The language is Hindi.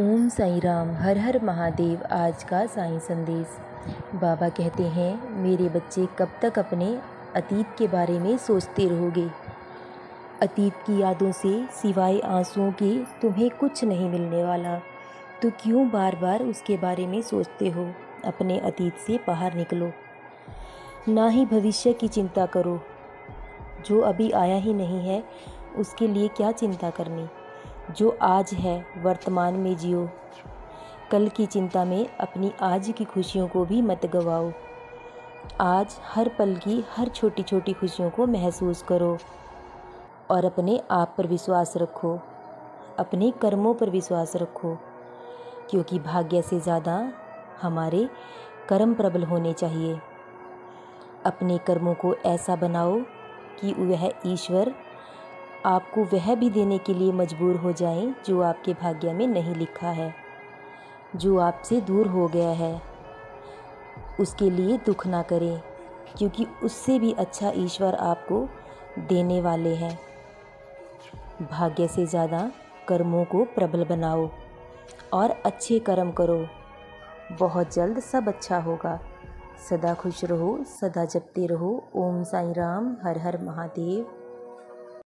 ओम साई राम, हर हर महादेव, आज का साई संदेश। बाबा कहते हैं, मेरे बच्चे कब तक अपने अतीत के बारे में सोचते रहोगे? अतीत की यादों से सिवाय आंसुओं के तुम्हें कुछ नहीं मिलने वाला। तो क्यों बार बार उसके बारे में सोचते हो? अपने अतीत से बाहर निकलो। ना ही भविष्य की चिंता करो। जो अभी आया ही नहीं है, उसके लिए क्या चिंता करनी? जो आज है वर्तमान में जियो। कल की चिंता में अपनी आज की खुशियों को भी मत गवाओ। आज हर पल की हर छोटी छोटी खुशियों को महसूस करो और अपने आप पर विश्वास रखो, अपने कर्मों पर विश्वास रखो, क्योंकि भाग्य से ज़्यादा हमारे कर्म प्रबल होने चाहिए। अपने कर्मों को ऐसा बनाओ कि वह ईश्वर आपको वह भी देने के लिए मजबूर हो जाएँ जो आपके भाग्य में नहीं लिखा है, जो आपसे दूर हो गया है। उसके लिए दुख ना करें, क्योंकि उससे भी अच्छा ईश्वर आपको देने वाले हैं। भाग्य से ज़्यादा कर्मों को प्रबल बनाओ और अच्छे कर्म करो। बहुत जल्द सब अच्छा होगा। सदा खुश रहो, सदा जपते रहो। ओम साई राम, हर हर महादेव।